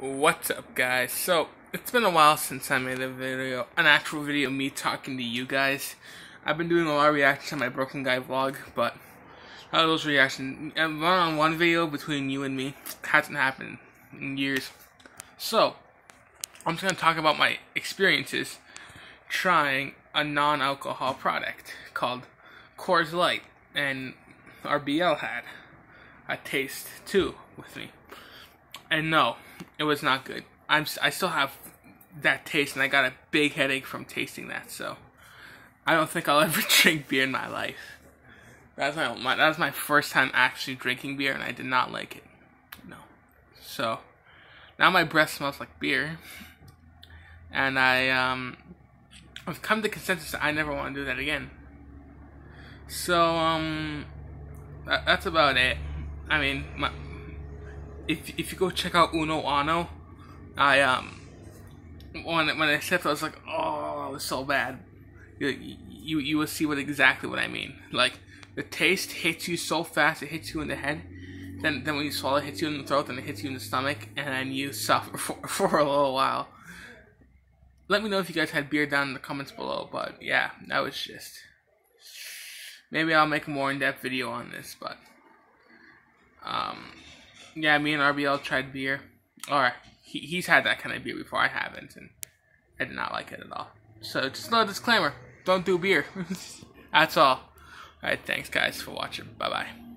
What's up, guys? So, it's been a while since I made a video, an actual video of me talking to you guys. I've been doing a lot of reactions on my Brooklyn Guy vlog, but of those reactions, one on one video between you and me hasn't happened in years. So, I'm just going to talk about my experiences trying a non alcohol product called Coors Light, and RBL had a taste too with me. And no, it was not good. I'm I still have that taste, and I got a big headache from tasting that. So I don't think I'll ever drink beer in my life. That's my, my that was my first time actually drinking beer, and I did not like it. No. So now my breath smells like beer, and I um I've come to consensus that I never want to do that again. So um that, that's about it. I mean, my, if if you go check out Uno Ano, I um when when I said that I was like, oh, it was so bad. You, you you will see what exactly what I mean. Like the taste hits you so fast, it hits you in the head. Then then when you swallow, it hits you in the throat, then it hits you in the stomach, and then you suffer for for a little while. Let me know if you guys had beer down in the comments below. But yeah, that was just. Maybe I'll make a more in-depth video on this, but um, yeah, me and RBL tried beer. Or he, he's had that kind of beer before. I haven't, and I did not like it at all. So just a disclaimer: don't do beer. That's all. All right, thanks guys for watching. Bye bye.